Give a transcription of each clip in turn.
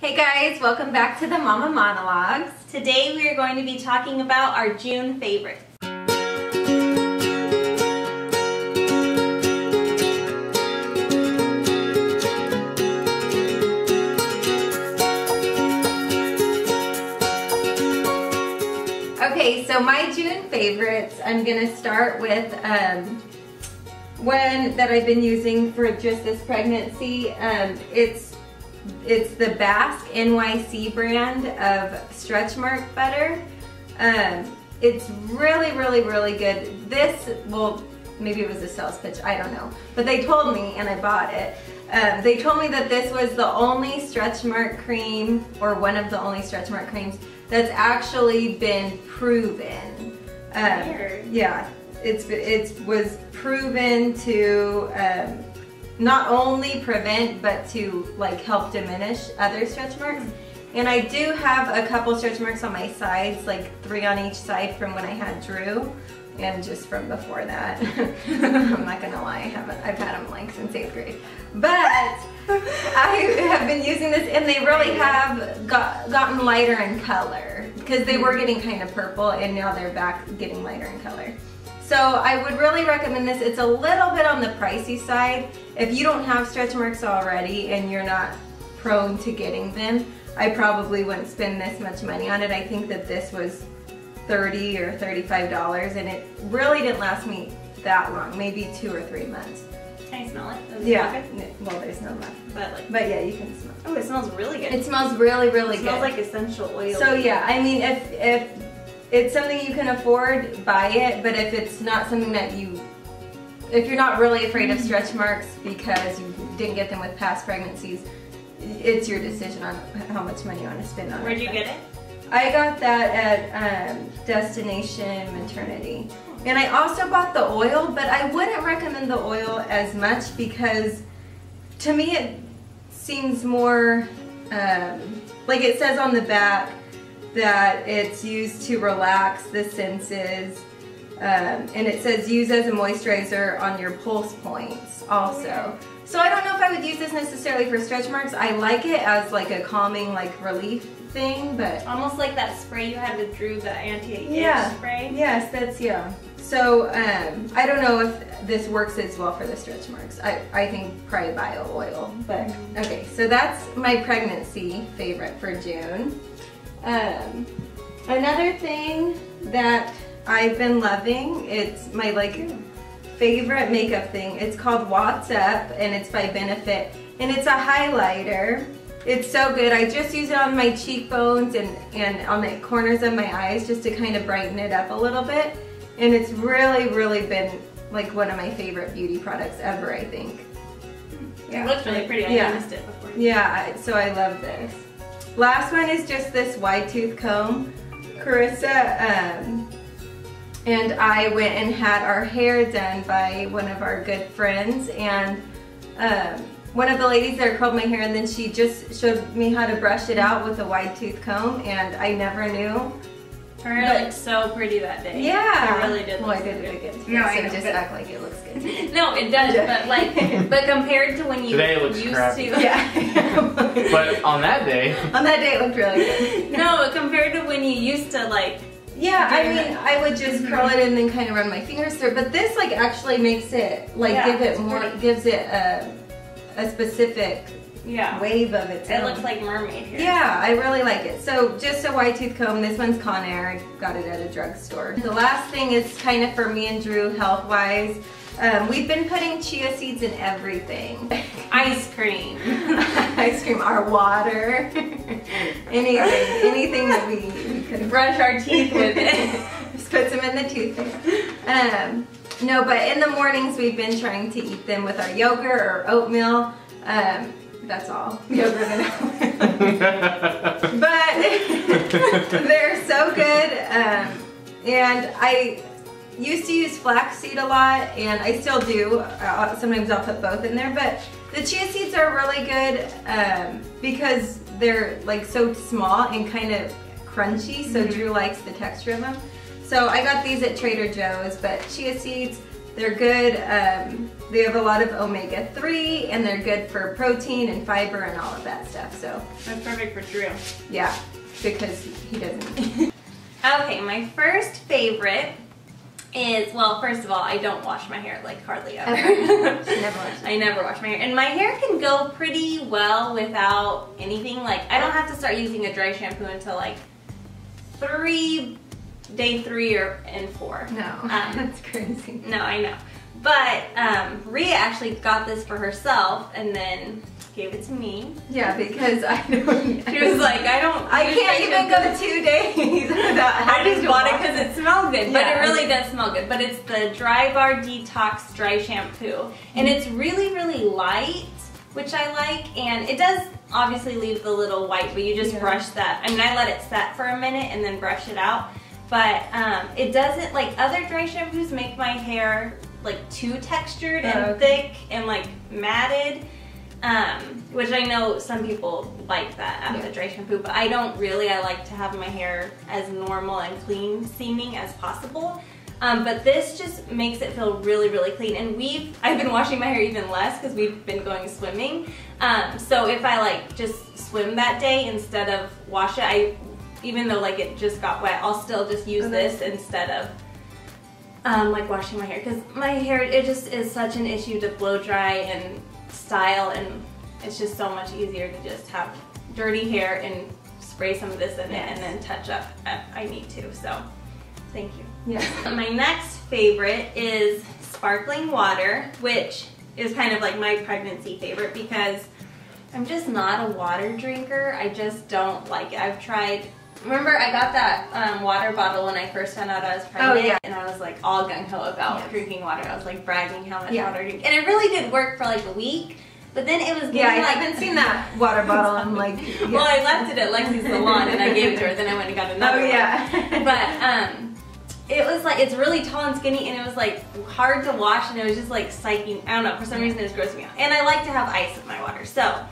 Hey guys, welcome back to the Mama Monologues. Today we are going to be talking about our June favorites. Okay, so my June favorites, I'm gonna start with um, one that I've been using for just this pregnancy. Um, it's it's the Basq NYC brand of stretch mark butter. Um, it's really, really, really good. This, well, maybe it was a sales pitch, I don't know. But they told me and I bought it. Um, they told me that this was the only stretch mark cream or one of the only stretch mark creams that's actually been proven. Um. Yeah, it's it was proven to um, not only prevent but to like help diminish other stretch marks. And I do have a couple stretch marks on my sides, like three on each side from when I had Drew and just from before that. I'm not gonna lie, I haven't, I've had them like since eighth grade. But I have been using this and they really have got, gotten lighter in color because they were getting kind of purple and now they're back getting lighter in color. So I would really recommend this. It's a little bit on the pricey side. If you don't have stretch marks already and you're not prone to getting them, I probably wouldn't spend this much money on it. I think that this was 30 or $35 and it really didn't last me that long, maybe two or three months. Can I smell it? Does it Yeah, well there's no left. But like, But yeah, you can smell. oh, it smells really good. It smells really, really it good. smells like essential oil. So yeah, I mean, if if it's something you can afford, buy it. But if it's not something that you, if you're not really afraid of stretch marks because you didn't get them with past pregnancies, it's your decision on how much money you want to spend on it. Where'd you get it? I got that at um, Destination Maternity. And I also bought the oil, but I wouldn't recommend the oil as much because to me it seems more, um, like it says on the back that it's used to relax the senses. Um, and it says use as a moisturizer on your pulse points also. So I don't know if I would use this necessarily for stretch marks. I like it as like a calming like relief thing, but Almost like that spray you had with Drew, the anti-itch Yeah. spray. Yes, that's yeah. So um, I don't know if this works as well for the stretch marks. I, I think probably bio oil. But okay, so that's my pregnancy favorite for June. Um, another thing that I've been loving, it's my like favorite makeup thing. It's called Watt's Up and it's by Benefit and it's a highlighter. It's so good. I just use it on my cheekbones and, and on the corners of my eyes just to kind of brighten it up a little bit. And it's really, really been like one of my favorite beauty products ever, I think. Yeah. It looks really pretty. I Yeah. noticed it before. Yeah, so I love this. Last one is just this wide tooth comb. Karissa um, and I went and had our hair done by one of our good friends and um, one of the ladies there curled my hair and then she just showed me how to brush it out with a wide tooth comb and I never knew. Her hair But- looked so pretty that day. Yeah. It really did. Well, look I did so it good. again. today, No, I so know, just but- act like it looks good. No, it does, but like, but compared to when you Today it looks used crappy. to, Yeah. But on that day, on that day it looked really good. no, compared to when you used to like, Yeah, I mean. I would just mm-hmm. curl it and then kind of run my fingers through. it. But this like actually makes it like Yeah, give it more, pretty. gives it a, a specific yeah, wave of its it own. looks like mermaid hair. Yeah, I really like it. So just a white tooth comb. This one's Conair. I got it at a drugstore. The last thing is kind of for me and Drew health wise. Um, we've been putting chia seeds in everything. Ice cream. Ice cream, our water, anything, anything that we, we could Brush our teeth with it. Just put some in the toothpaste. Um, no, but in the mornings we've been trying to eat them with our yogurt or oatmeal. Um, that's all. Yogurt and oatmeal. but they're so good. Um, and I used to use flaxseed a lot, and I still do. Uh, sometimes I'll put both in there, but the chia seeds are really good um, because they're like so small and kind of crunchy. So Drew likes the texture of them. So I got these at Trader Joe's, but chia seeds, They're good, um, they have a lot of omega-3 and they're good for protein and fiber and all of that stuff. So That's perfect for Drew. yeah, because he doesn't. Okay, my first favorite is, well, first of all, I don't wash my hair like hardly ever. Never I never wash my hair. And my hair can go pretty well without anything. Like, I don't have to start using a dry shampoo until like three, day three or and four. No, Um, that's crazy. No, I know. But um, Rhea actually got this for herself and then gave it to me. Yeah, because I don't. She was like, I don't. I can't even go two days without I just bought it because it smells good, but Yeah. it really does smell good. But it's the Drybar Detox Dry Shampoo, and it's really, really light, which I like, and it does obviously leave the little white, but you just Yeah. brush that. I mean, I let it set for a minute and then brush it out, but um, it doesn't like other dry shampoos make my hair like too textured and Oh, okay. thick and like matted. Um, which I know some people like that out of Yeah. the dry shampoo, but I don't really. I like to have my hair as normal and clean seeming as possible. Um, but this just makes it feel really, really clean. And we've, I've been washing my hair even less because we've been going swimming. Um, so if I like just swim that day instead of wash it, I, even though like it just got wet, I'll still just use Okay. this instead of um, like washing my hair. Because my hair it just is such an issue to blow dry and style and it's just so much easier to just have dirty hair and spray some of this in it and then touch up if I need to so thank you. Yeah. my next favorite is sparkling water which is kind of like my pregnancy favorite because I'm just not a water drinker. I just don't like it. I've tried Remember, I got that um, water bottle when I first found out I was pregnant, yeah. and I was like all gung ho about Yes. drinking water. I was like bragging how much Yeah. water I drink, and it really did work for like a week. But then it was getting Yeah, I like haven't seen that water bottle I'm like. Yeah. Well, I left it at Lexi's salon, and I gave it to her. Then I went and got another. Oh one. yeah. But um, it was like it's really tall and skinny, and it was like hard to wash, and it was just like psyching. I don't know. For some reason, it was grossing me out. And I like to have ice in my water, so.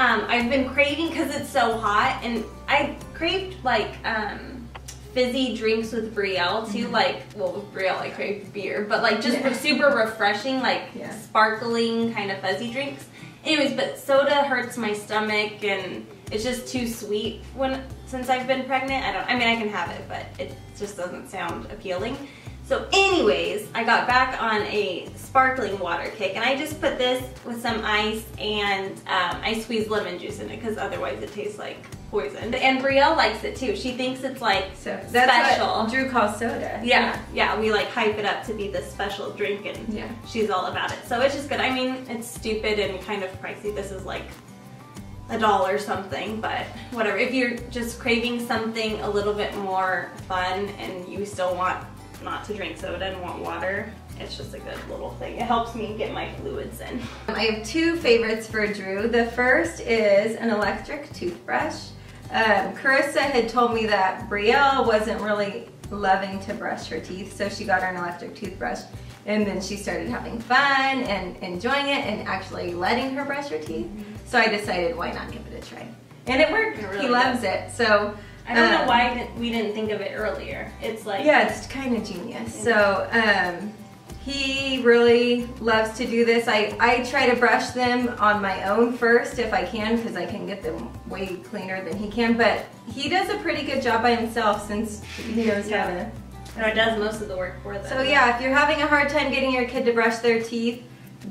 Um, I've been craving because it's so hot, and I craved like um, fizzy drinks with Brielle too. Like, well, with Brielle I craved beer, but like just. Yeah. super refreshing, like Yeah. sparkling kind of fuzzy drinks. Anyways, but soda hurts my stomach, and it's just too sweet when since I've been pregnant. I don't. I mean, I can have it, but it just doesn't sound appealing. So anyways, I got back on a sparkling water kick and I just put this with some ice and um, I squeeze lemon juice in it because otherwise it tastes like poison. And Brielle likes it too. She thinks it's like So that's special. Drew calls soda. yeah, yeah, we like hype it up to be the special drink and Yeah. she's all about it. So it's just good. I mean, it's stupid and kind of pricey. This is like a dollar something, but whatever. If you're just craving something a little bit more fun and you still want not to drink soda and want water, it's just a good little thing. It helps me get my fluids in. I have two favorites for Drew. The first is an electric toothbrush. Um, Karissa had told me that Brielle wasn't really loving to brush her teeth, so she got her an electric toothbrush. And then she started having fun and enjoying it and actually letting her brush her teeth. So I decided, why not give it a try? And it worked. It really he loves it. So I don't know um, why we didn't think of it earlier. It's like yeah, it's kind of genius. So um, he really loves to do this. I, I try to brush them on my own first if I can because I can get them way cleaner than he can. But he does a pretty good job by himself since he knows how to. and it does most of the work for them. So yeah, if you're having a hard time getting your kid to brush their teeth,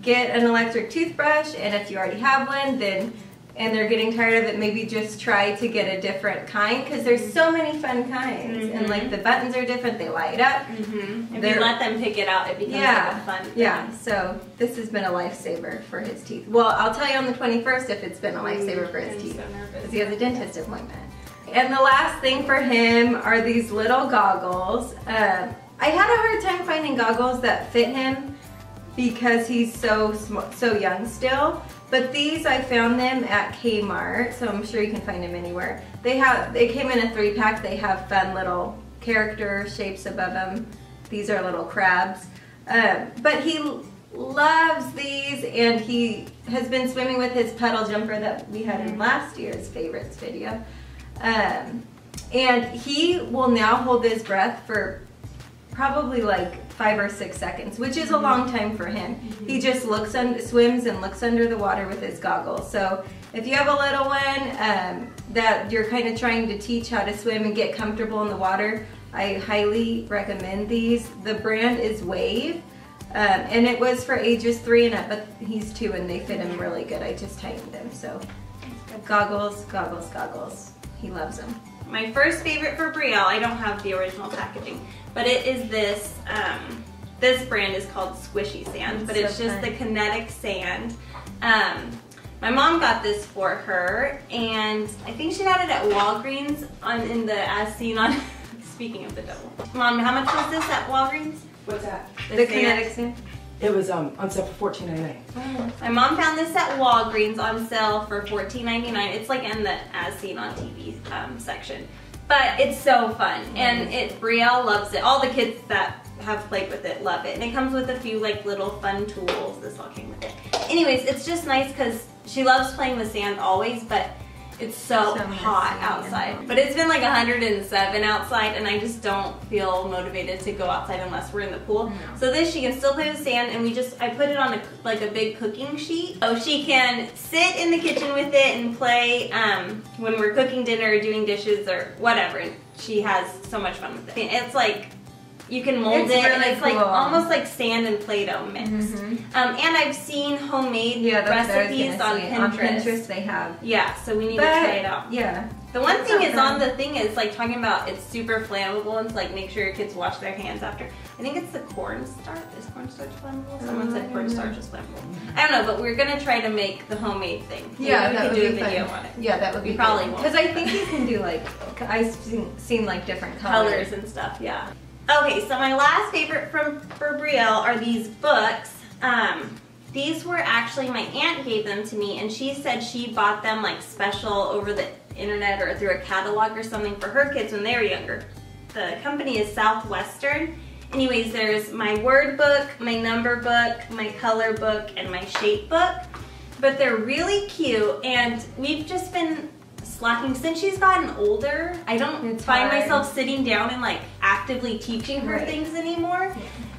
get an electric toothbrush. And if you already have one, then and they're getting tired of it, maybe just try to get a different kind because there's so many fun kinds. And like the buttons are different, they light up. hmm If They're- you let them pick it out, it becomes Yeah, like a fun thing. Yeah, so this has been a lifesaver for his teeth. Well, I'll tell you on the 21st if it's been a lifesaver for his I'm teeth. so. Because he has a dentist appointment. And the last thing for him are these little goggles. Um, I had a hard time finding goggles that fit him because he's so sm- so young still. But these I found them at Kmart, so I'm sure you can find them anywhere. They have they came in a three pack. They have fun little character shapes above them. These are little crabs. Um, but he loves these, and he has been swimming with his puddle jumper that we had in last year's favorites video. Um, and he will now hold his breath for probably like five or six seconds, which is a long time for him. He just looks and swims and looks under the water with his goggles. So if you have a little one um, that you're kind of trying to teach how to swim and get comfortable in the water, I highly recommend these. The brand is Wave. Um, and it was for ages three and up, but he's two and they fit him really good. I just tightened them. So goggles, goggles, goggles. He loves them. My first favorite for Brielle, I don't have the original packaging, but it is this, um, this brand is called Squishy Sand, but So it's just fun. the kinetic sand. Um, my mom got this for her, and I think she got it at Walgreens on in the as seen on. Speaking of the devil, mom, how much was this at Walgreens? What's that? The, sand? kinetic sand. It was um on sale for fourteen ninety nine. My mom found this at Walgreens on sale for $14.99. It's like in the as seen on TV um, section. But it's so fun and it Brielle loves it. All the kids that have played with it love it. And it comes with a few like little fun tools. This all came with it. Anyways, it's just nice because she loves playing with sand always, but it's so, So hot outside. But it's been like 107 outside and I just don't feel motivated to go outside unless we're in the pool. No. So this she can still play with sand and we just I put it on a like a big cooking sheet. So she can sit in the kitchen with it and play um, when we're cooking dinner or doing dishes or whatever. And she has so much fun with it. It's like you can mold It's it and really it's like almost like sand and Play-Doh mixed. Mhm. Um, and I've seen homemade Yeah, that's what I was recipes on. Pinterest. On Pinterest they have. Yeah, so we need But, to try it out. Yeah. The one thing is bad. on the thing is like talking about it's super flammable and to like make sure your kids wash their hands after. I think it's the cornstarch. Is cornstarch flammable? Someone said Uh, cornstarch is flammable. I don't know, but we're gonna try to make the homemade thing. Maybe Yeah, we that could would do be a video fun. on it. Yeah, that would We be probably because I think you can do like I've seen, seen like different colors. Colors and stuff, yeah. Okay, so my last favorite from for Brielle are these books. Um, these were actually my aunt gave them to me, and she said she bought them like special over the internet or through a catalog or something for her kids when they were younger. The company is Southwestern. Anyways, there's my word book, my number book, my color book, and my shape book. But they're really cute, and we've just been slacking since she's gotten older. I don't It's find hard. myself sitting down and like actively teaching her Right. things anymore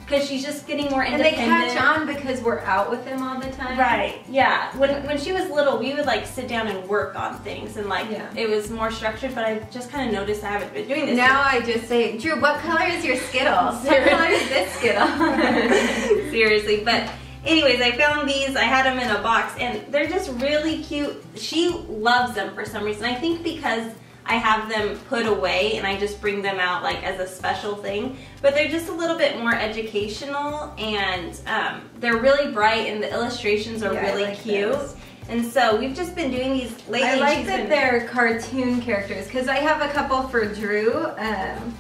because she's just getting more independent. And they catch on because we're out with them all the time. Right. Yeah. When when she was little, we would like sit down and work on things, and like Yeah. it was more structured. But I just kind of noticed I haven't been doing this. Now I just say, Drew, what color is your Skittles? What color is this Skittle? Seriously, but anyways, I found these. I had them in a box, and they're just really cute. She loves them for some reason. I think because I have them put away, and I just bring them out like as a special thing. But they're just a little bit more educational, and um, they're really bright, and the illustrations are Yeah, really like cute. those. And so we've just been doing these lately. I like She's that been- they're cartoon characters because I have a couple for Drew um,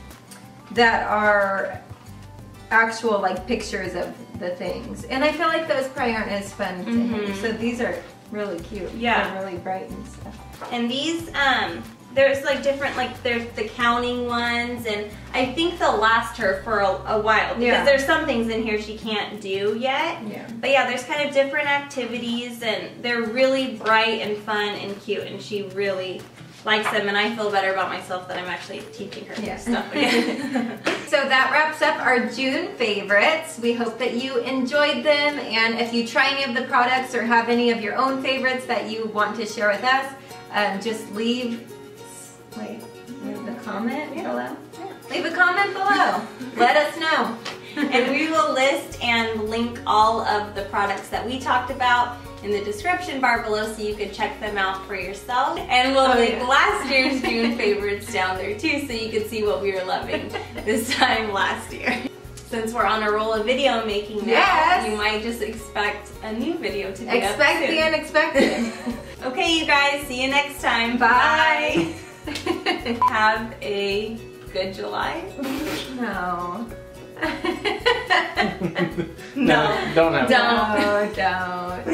that are actual like pictures of the things, and I feel like those probably aren't as fun to him. Mhm. So these are really cute. Yeah. they're really bright and stuff. And these, um, there's like different, like there's the counting ones, and I think they'll last her for a, a while because Yeah. there's some things in here she can't do yet. Yeah. But yeah, there's kind of different activities, and they're really bright and fun and cute, and she really likes them, and I feel better about myself that I'm actually teaching her Yeah. stuff again. So that wraps up our June favorites. We hope that you enjoyed them, and if you try any of the products or have any of your own favorites that you want to share with us, um, just leave, wait, leave a comment below. Yeah. Leave a comment below. Let us know. and we will list and link all of the products that we talked about in the description bar below so you can check them out for yourself. And we'll Oh, link yeah. last year's June favorites down there too so you can see what we were loving this time last year. Since we're on a roll of video making now, Yes. you might just expect a new video to be up Expect the unexpected. Okay, you guys, see you next time. Bye. Bye. Have a good July. no. No. don't have Don't. No, don't.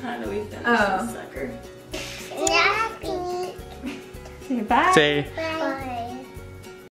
How do we finish Oh. this sucker? Say bye. Say Bye.